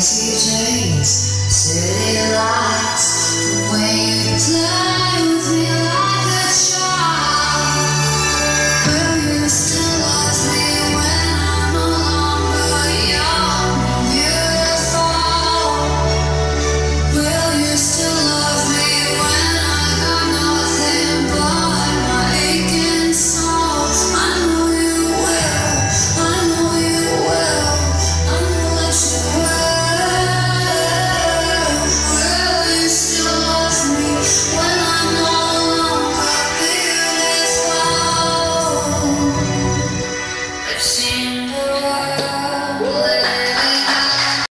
see.